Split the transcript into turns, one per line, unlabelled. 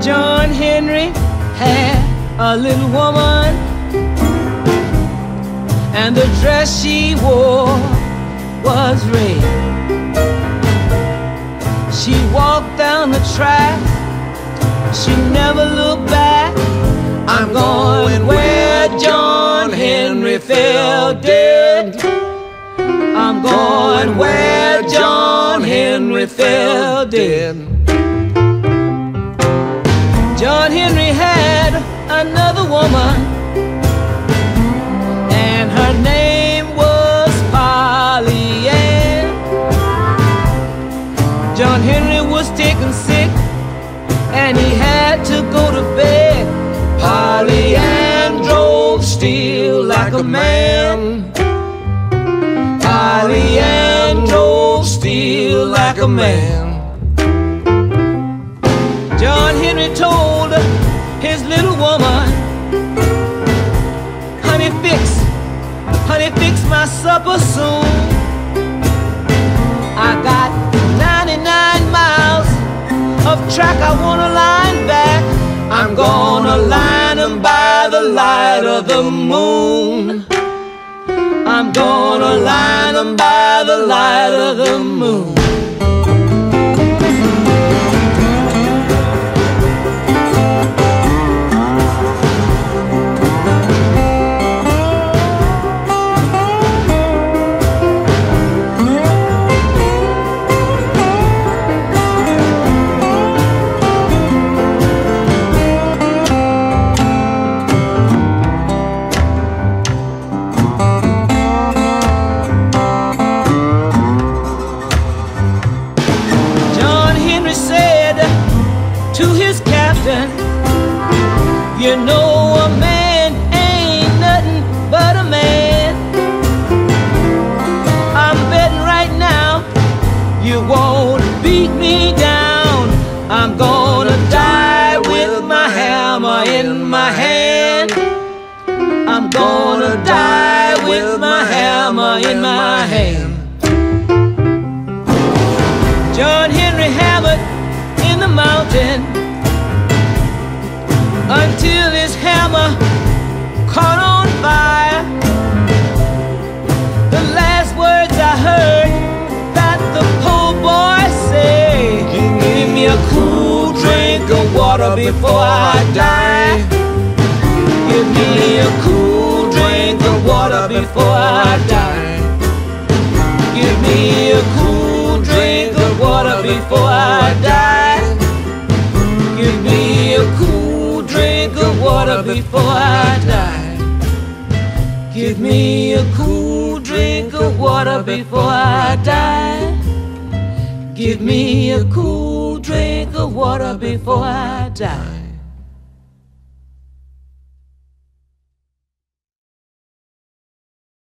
John Henry had a little woman, and the dress she wore was red. She walked down the track, she never looked back. I'm going where John Henry fell dead. I'm going where John Henry fell dead. Another woman, and her name was Polly Ann. John Henry was taken sick, and he had to go to bed. Polly Ann drove steel like a man. Polly Ann drove steel like a man. John Henry told his little woman, Honey, fix, honey, fix my supper soon. I got 99 miles of track I wanna line back. I'm gonna line them by the light of the moon. I'm gonna line them by the light of the moon. You know a man ain't nothing but a man. I'm betting right now you won't beat me down. I'm gonna die with my hammer in my hand. I'm gonna die before I die. Give me a cool drink of water before I die. Give me a cool drink of water before I die. Give me a cool drink of water before I die. Give me a cool drink of water before I die. Give me a cool drink of water before I die.